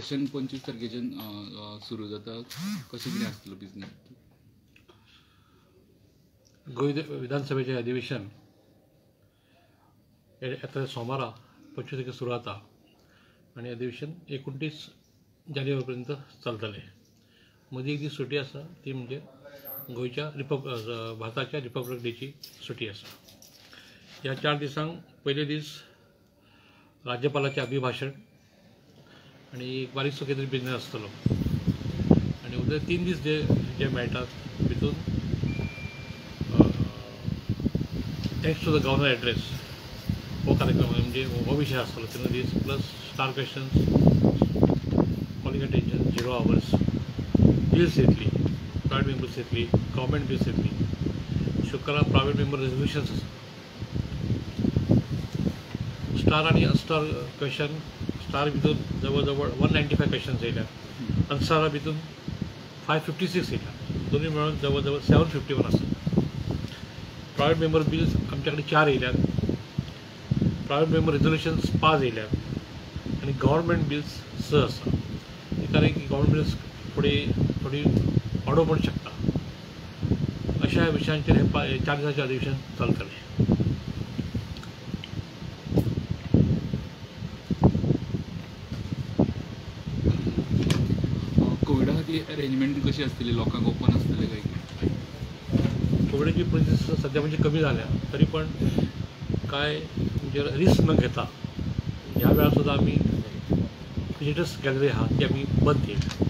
Session पंचवीस तारखेच्यान सुरू जाता? कशें कितें आसतलो बिझनेस गोंय विधानसभेचें अधिवेशन. येता सोमारा पंचवीस तारखेक सुरू जाता आनी अधिवेशन एकुणतीस जानेवारी पर्यंत चलतलें मदीं एक दीस सुटी आसा ती म्हणजे गोंयच्या रिपब भारताच्या रिपब्लीक डेची सुटी आसा ह्या चार दिसांक पयले दीस राज्यपालाचें अभिभाशण आनी एक बारीकसो कितें बिझनेस आसतलो आनी उद्या तीन दीस जे जे मेळटात भितून thanks to the governor address हो कार्यक्रम म्हणजे हो विशय आसतलो तीन दीस plus star questions calling attention zero hours bills येतली प्रायवेट मेंबर्स येतली गव्हर्मेंट बिल्स येतली शुक्रार प्रायवेट मेंबर रेजोल्युशन्स आसा स्टार आनी अस्टार क्वेश्चन स्टार भितर जवळ जवळ वन नायन्टी फाय क्वेश्चन्स येयल्यात अन्सारा भितून फाय फिफ्टी सिक्स येयल्या दोन्ही मेळून जवळ जवळ सेवन फिफ्टी वन आसा प्रायवेट मेंबर बिल्स आमच्या कडेन चार येयल्यात प्रायवेट मेंबर रेजोल्युशन्स पांच येयल्यात आनी गव्हर्मेंट बिल्स स आसा कारण की गव्हर्मेंट बिल्स फुडें थोडी वाडोवंक पण शकता अशा विशयांचेर हे पा- हे चार दिसांचें अधिवेशन चलतलें खातीर अरेंजमेंट कशी आसतली लोकांक ओपन आसतले काय? कोविडची परिस्थिती सध्या म्हणजे कमी झाल्या. तरी पण काय म्हणजे रिस्क न घेता ह्या वेळार सुद्धा आम्ही विजिटर्स गॅलरी आहा ती आम्ही बंद केली.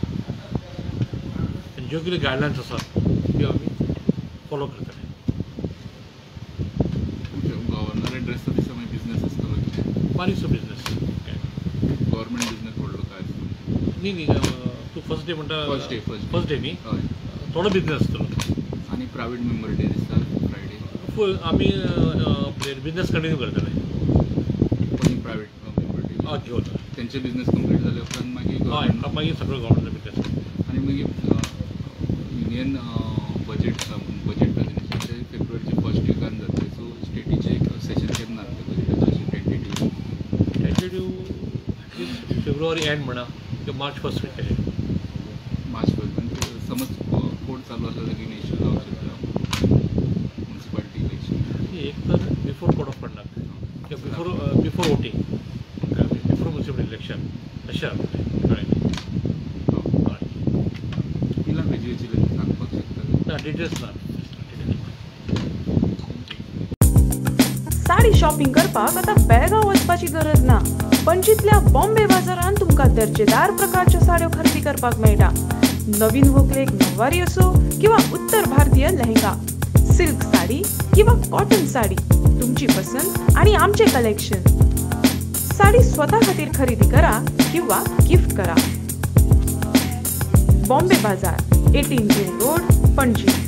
ज्यो कितें गायडलायन्स आसात त्यो आमी फॉलो करतले गव्हर्नर एड्रेसचा दिसा मागीर बिझनेस आसतलो बारीकसो बिझनेस गव्हर्मेंट बिझनेस व्हडलो काय न्ही न्ही फर्स्ट डे म्हणटा day, first day. First day न्ही हय. थोडो बिझनेस आसतलो आनी प्रायवेट मेंबर डे दिसता फ्रायडे फूल आमी बिझनेस कंटिन्यू करतले कोणी प्रायवेट मेंबर डे हय घेवन तेंचे बिझनेस कंप्लीट जाले उपरांत मागीर हय मागीर सगळो गव्हर्मेंट बिझनेस आणि मग युनियन बजेट बजेट प्रेझेंटेशन फेब्रुवारीचे फर्स्ट विकान जातले सो स्टेटीचे एक सेशन केन्ना बजेटाचें अशें टेंटेटीव टेंटेटिव्ह फेब्रुवारी एंड म्हणा किंवा मार्च फर्स्ट वीक समज कोर्ट चालू आसलो जाल्यार इनिशियल जावंक शकता. म्युन्सिपालिटी इलेक्शन एक तर बिफोर कोड ऑफ कंडक्ट किंवा before before voting before municipal election अशें कळ्ळें किला वेजी वेजी सांगपाक शकता. ना डिटेल्स ना. साडी शॉपिंग करपाक आता बेळगांव वचपाची गरज ना. पणजीतल्या बॉम्बे बाजारात तुमकां दर्जेदार प्रकारच्यो साडयो खरेदी करपाक मेळटा. नवीन व्हंकलेक नववारी असो किंवा उत्तर भारतीय लेहंगा सिल्क साडी किंवा कॉटन साडी तुमची पसंत आणि आमचे कलेक्शन. साडी स्वतः खातीर खरेदी करा किंवा गिफ्ट करा. बॉम्बे बाजार एटीन जून रोड पणजी.